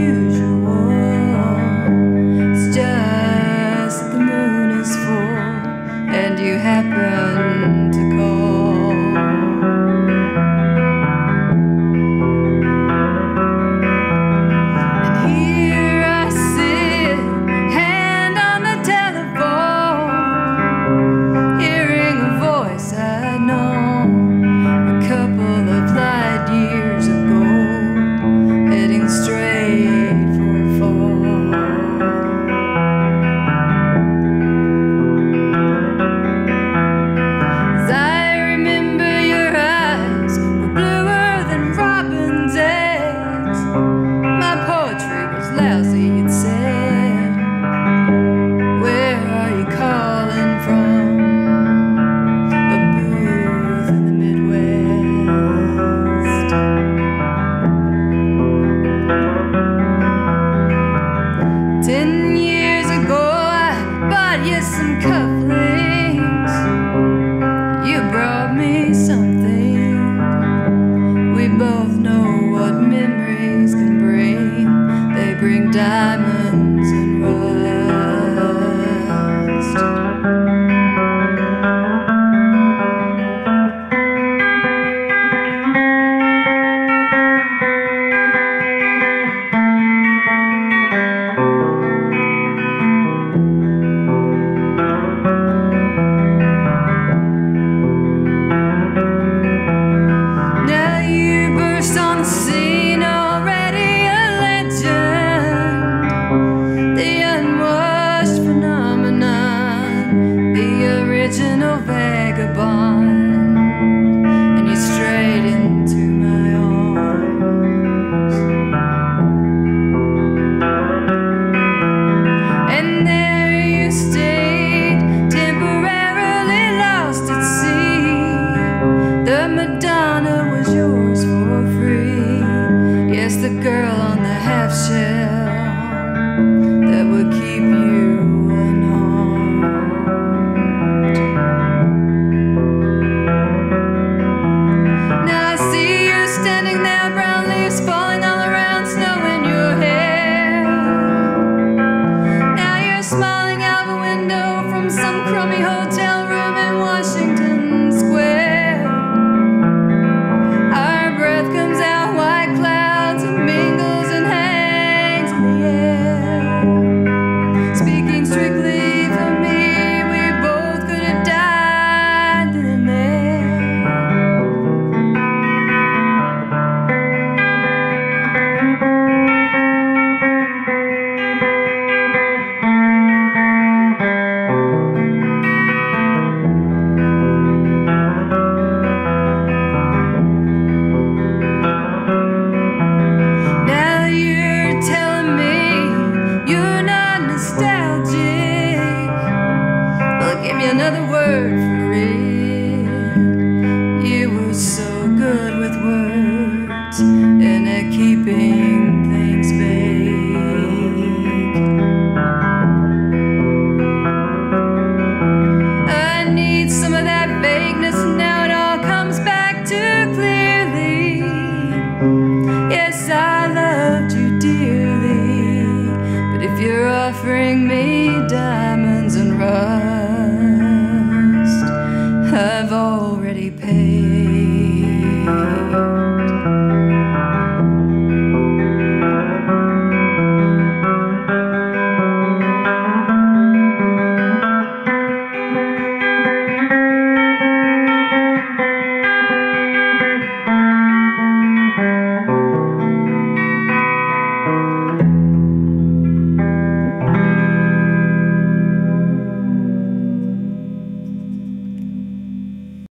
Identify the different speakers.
Speaker 1: confusion. die. Offering me diamonds and rust, already paid.